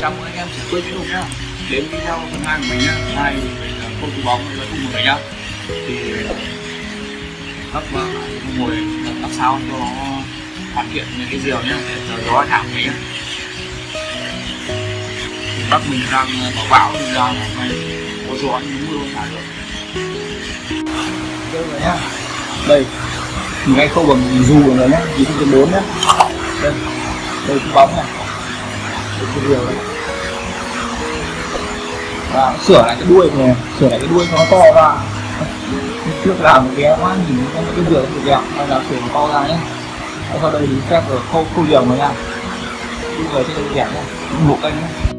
trăm anh em sẽ quên chung nhá. Đến video phần hai của mình nhá. Hai không chú bóng với cùng người nhá. Thì lắp ngồi lắp sao cho nó hoàn thiện những cái diều nhá. Để cho gió thảm đấy nhá. Thì mình đang ờ, bảo bão thì ra này có gió nhưng mưa thả được. Đây rồi nhá. Đây mình ngay khâu bằng dù rồi nhé, chín trên bốn nhé đây đây cái bóng này. Đây cái điều này và sửa lại cái đuôi này. Sửa lại cái đuôi cho nó to ra. Trước làm một bé quá, nhìn cái cái cũng được đẹp. Hay là sửa nó to ra nhé. Sau đây thì phép ở khâu khâu giường rồi nha. Bây giờ sẽ đẹp nhé. Một kênh nhé.